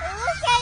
Okay.